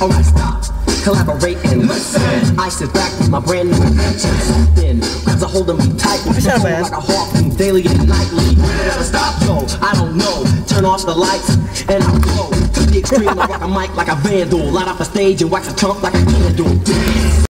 Oh, Alright, stop. Collaborate and listen. I sit back with my brand new invention. Then grabs a hold of me tightly. Like a heartbeat, daily and nightly. When it ever stop? Yo, I don't know. Turn off the lights and I'll to the extreme. I rock a mic like a vandal. Light up a stage and wax a trunk like a candle.